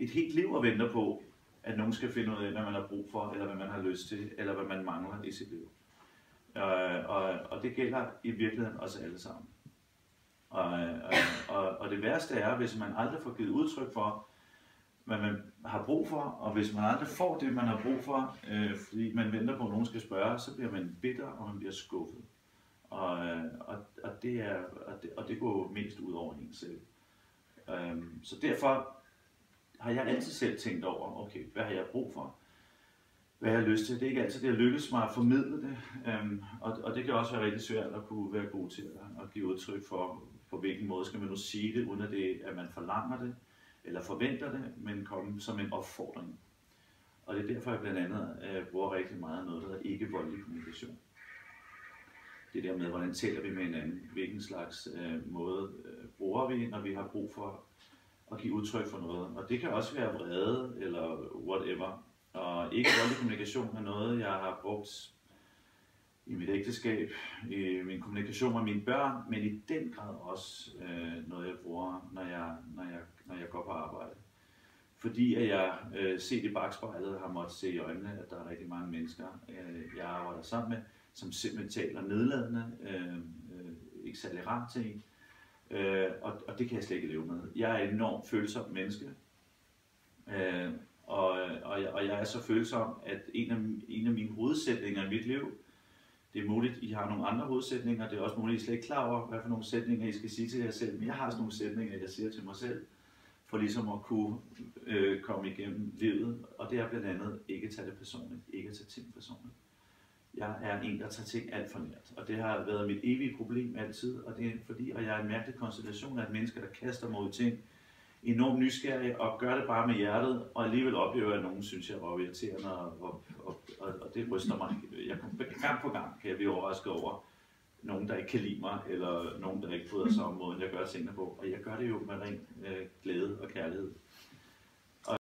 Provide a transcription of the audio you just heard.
et helt liv og venter på, at nogen skal finde ud af, hvad man har brug for, eller hvad man har lyst til, eller hvad man mangler i sit liv. Øh, og, og det gælder i virkeligheden os alle sammen. Og, og, og, og det værste er, hvis man aldrig får givet udtryk for, hvad man har brug for, og hvis man aldrig får det, man har brug for, øh, fordi man venter på, at nogen skal spørge, så bliver man bitter, og man bliver skuffet. Og, øh, og, og, det, er, og, det, og det går mest ud over en selv. Øhm, så derfor har jeg altid selv tænkt over, okay, hvad har jeg brug for? Hvad har jeg lyst til? Det er ikke altid, det har lykkes mig at formidle det. Øhm, og, og det kan også være rigtig svært at kunne være god til at, at give udtryk for, på hvilken måde skal man nu sige det, uden at, det, at man forlanger det, eller forventer det, men komme som en opfordring. Og det er derfor, jeg blandt andet øh, bruger rigtig meget noget, der hedder ikke-voldelig kommunikation. Det der med, hvordan taler vi med hinanden, hvilken slags øh, måde øh, bruger vi, når vi har brug for at give udtryk for noget. Og det kan også være vrede eller whatever. Og ikke-voldelig kommunikation er noget, jeg har brugt i mit ægteskab, i min kommunikation med mine børn, men i den grad også øh, noget, jeg bruger, når jeg, når, jeg, når jeg går på arbejde. Fordi at jeg øh, set i bagspejlet har måttet se i øjnene, at der er rigtig mange mennesker, øh, jeg arbejder sammen med, som simpelthen taler nedladende, øh, øh, ikke særlig rart til en. Øh, og, og det kan jeg slet ikke leve med. Jeg er et enormt følsom menneske, øh, og, og, jeg, og jeg er så følsom, at en af, en af mine hovedsætninger i mit liv, det er muligt, I har nogle andre hovedsætninger, det er også muligt, I er slet ikke klar over, hvad for nogle sætninger I skal sige til jer selv, men jeg har sådan nogle sætninger, jeg siger til mig selv, for ligesom at kunne øh, komme igennem livet, og det er blandt andet ikke tage det personligt, ikke tage ting personligt. Jeg er en, der tager ting alt for nært, og det har været mit evige problem altid, og det er fordi, og jeg er en mærkelig konstellation af mennesker, der kaster mod ting, enormt nysgerrig og gør det bare med hjertet, og alligevel oplever jeg, at nogen synes, jeg var irriterende, og, og, og, og, og det ryster mig. Jeg, gang på gang kan jeg blive overrasket over, nogen, der ikke kan lide mig, eller nogen, der ikke bryder sig om måden, jeg gør tingene på. Og jeg gør det jo med ren øh, glæde og kærlighed.